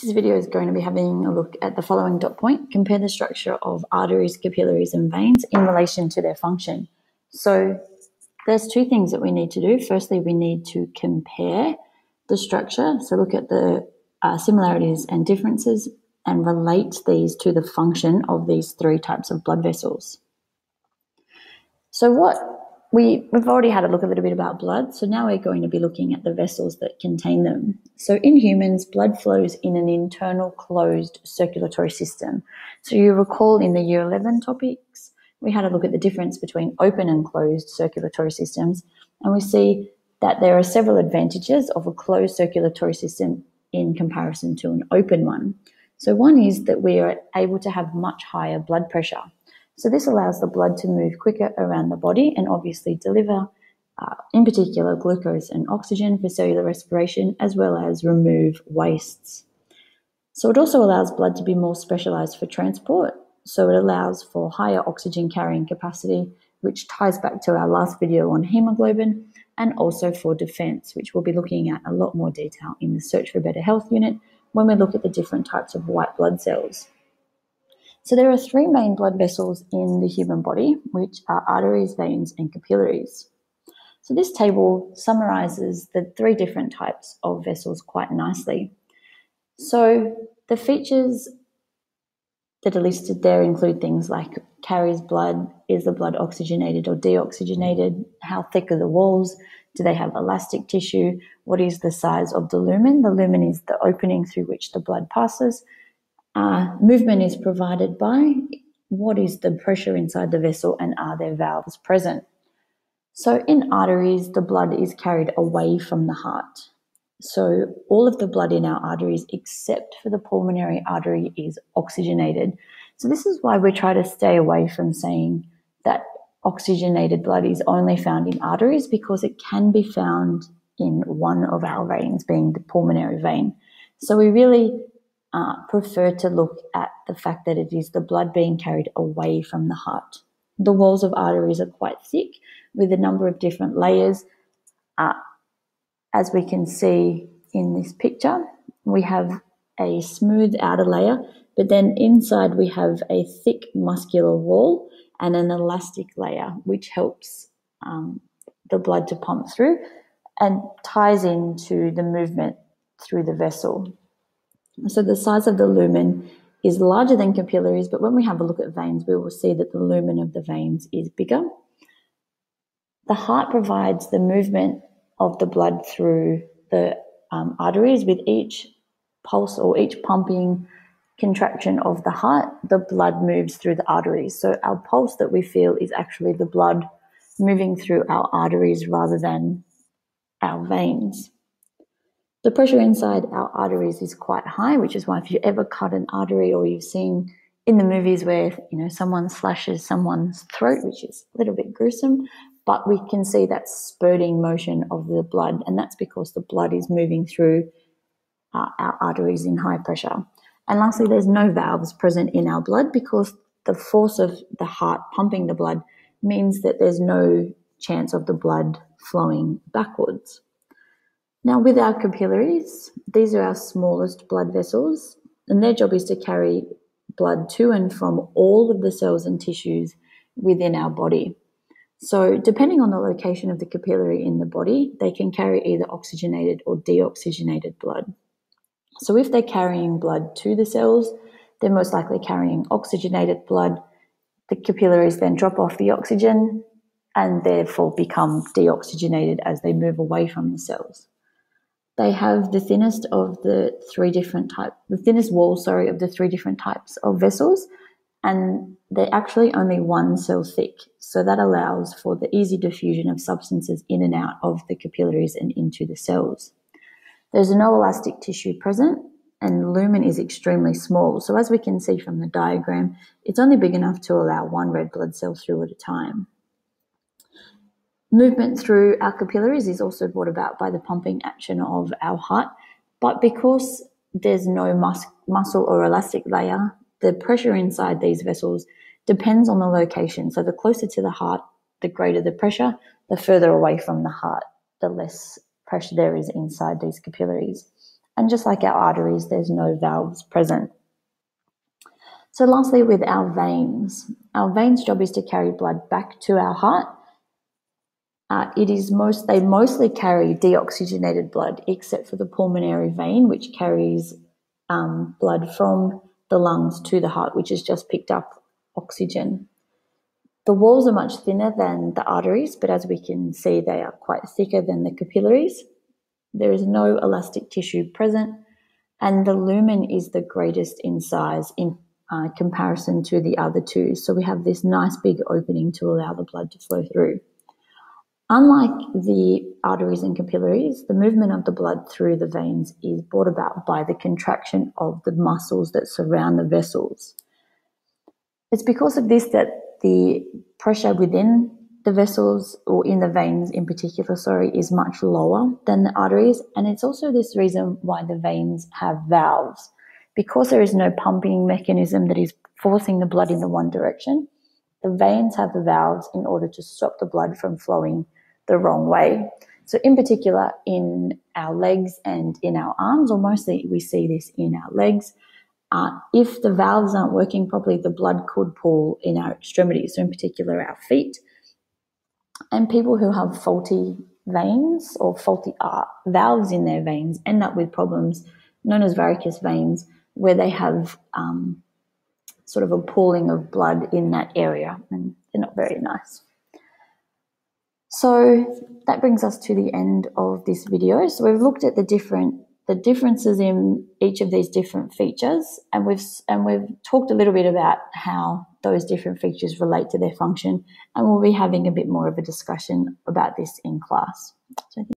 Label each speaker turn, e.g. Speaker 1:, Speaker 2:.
Speaker 1: this video is going to be having a look at the following dot point. Compare the structure of arteries, capillaries, and veins in relation to their function. So there's two things that we need to do. Firstly, we need to compare the structure. So look at the uh, similarities and differences and relate these to the function of these three types of blood vessels. So what we, we've already had a look a little bit about blood, so now we're going to be looking at the vessels that contain them. So in humans, blood flows in an internal closed circulatory system. So you recall in the year 11 topics, we had a look at the difference between open and closed circulatory systems, and we see that there are several advantages of a closed circulatory system in comparison to an open one. So one is that we are able to have much higher blood pressure. So this allows the blood to move quicker around the body and obviously deliver, uh, in particular, glucose and oxygen for cellular respiration, as well as remove wastes. So it also allows blood to be more specialized for transport. So it allows for higher oxygen carrying capacity, which ties back to our last video on hemoglobin, and also for defense, which we'll be looking at a lot more detail in the Search for Better Health unit when we look at the different types of white blood cells. So there are three main blood vessels in the human body, which are arteries, veins, and capillaries. So this table summarizes the three different types of vessels quite nicely. So the features that are listed there include things like carries blood, is the blood oxygenated or deoxygenated, how thick are the walls, do they have elastic tissue, what is the size of the lumen? The lumen is the opening through which the blood passes, uh, movement is provided by what is the pressure inside the vessel and are there valves present. So in arteries, the blood is carried away from the heart. So all of the blood in our arteries, except for the pulmonary artery, is oxygenated. So this is why we try to stay away from saying that oxygenated blood is only found in arteries because it can be found in one of our veins, being the pulmonary vein. So we really uh, prefer to look at the fact that it is the blood being carried away from the heart. The walls of arteries are quite thick with a number of different layers. Uh, as we can see in this picture, we have a smooth outer layer, but then inside we have a thick muscular wall and an elastic layer, which helps um, the blood to pump through and ties into the movement through the vessel. So the size of the lumen is larger than capillaries, but when we have a look at veins, we will see that the lumen of the veins is bigger. The heart provides the movement of the blood through the um, arteries with each pulse or each pumping contraction of the heart, the blood moves through the arteries. So our pulse that we feel is actually the blood moving through our arteries rather than our veins. The pressure inside our arteries is quite high, which is why if you ever cut an artery or you've seen in the movies where, you know, someone slashes someone's throat, which is a little bit gruesome, but we can see that spurting motion of the blood, and that's because the blood is moving through uh, our arteries in high pressure. And lastly, there's no valves present in our blood because the force of the heart pumping the blood means that there's no chance of the blood flowing backwards. Now, with our capillaries, these are our smallest blood vessels, and their job is to carry blood to and from all of the cells and tissues within our body. So, depending on the location of the capillary in the body, they can carry either oxygenated or deoxygenated blood. So, if they're carrying blood to the cells, they're most likely carrying oxygenated blood. The capillaries then drop off the oxygen and therefore become deoxygenated as they move away from the cells. They have the thinnest of the three different types, the thinnest wall, sorry, of the three different types of vessels, and they're actually only one cell thick. So that allows for the easy diffusion of substances in and out of the capillaries and into the cells. There's no elastic tissue present, and lumen is extremely small. So as we can see from the diagram, it's only big enough to allow one red blood cell through at a time. Movement through our capillaries is also brought about by the pumping action of our heart, but because there's no mus- muscle or elastic layer, the pressure inside these vessels depends on the location. So the closer to the heart, the greater the pressure, the further away from the heart, the less pressure there is inside these capillaries. And just like our arteries, there's no valves present. So, lastly, with our veins, our veins' job is to carry blood back to our heart. Uh, it is most they mostly carry deoxygenated blood, except for the pulmonary vein, which carries um, blood from the lungs to the heart, which has just picked up oxygen. The walls are much thinner than the arteries, but as we can see, they are quite thicker than the capillaries. There is no elastic tissue present, and the lumen is the greatest in size in uh, comparison to the other two. So we have this nice big opening to allow the blood to flow through. Unlike the arteries and capillaries, the movement of the blood through the veins is brought about by the contraction of the muscles that surround the vessels. It's because of this that the pressure within the vessels or in the veins in particular, sorry, is much lower than the arteries. And it's also this reason why the veins have valves because there is no pumping mechanism that is forcing the blood in the one direction, the veins have the valves in order to stop the blood from flowing the wrong way. So, in particular, in our legs and in our arms, or mostly we see this in our legs, uh, if the valves aren't working properly, the blood could pool in our extremities, so in particular our feet. And people who have faulty veins or faulty uh, valves in their veins end up with problems known as varicose veins, where they have um, sort of a pooling of blood in that area, and they're not very nice. So that brings us to the end of this video. So we've looked at the different the differences in each of these different features, and we've and we've talked a little bit about how those different features relate to their function, and we'll be having a bit more of a discussion about this in class. So